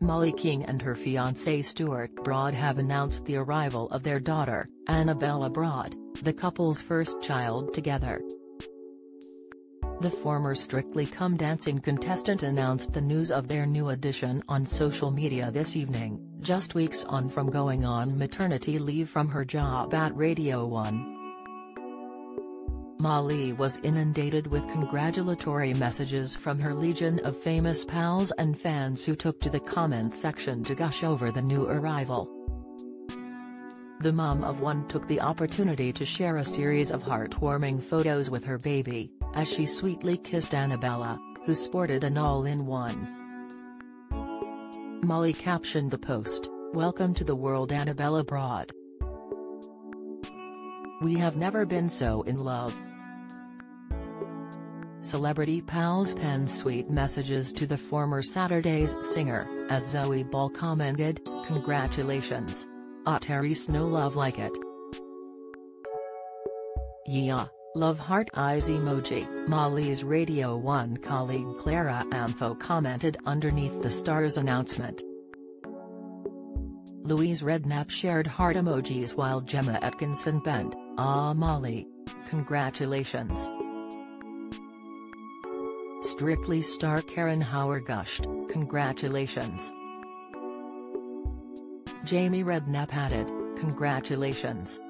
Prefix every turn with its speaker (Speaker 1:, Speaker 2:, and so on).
Speaker 1: Mollie King and her fiancé Stuart Broad have announced the arrival of their daughter, Annabella Broad, the couple's first child together. The former Strictly Come Dancing contestant announced the news of their new addition on social media this evening, just weeks on from going on maternity leave from her job at Radio 1. Mollie was inundated with congratulatory messages from her legion of famous pals and fans who took to the comment section to gush over the new arrival. The mom of one took the opportunity to share a series of heartwarming photos with her baby, as she sweetly kissed Annabella, who sported an all-in-one. Mollie captioned the post, Welcome to the world Annabella Broad. We have never been so in love. Celebrity pals pen sweet messages to the former Saturdays singer, as Zoe Ball commented, Congratulations. Ah Therese no love like it. Yeah, love heart eyes emoji. Mollie's Radio 1 colleague Clara Amfo commented underneath the star's announcement. Louise Redknapp shared heart emojis while Gemma Atkinson penned, Ah Mollie. Congratulations. Strictly star Karen Hauer gushed, congratulations. Jamie Redknapp added, congratulations.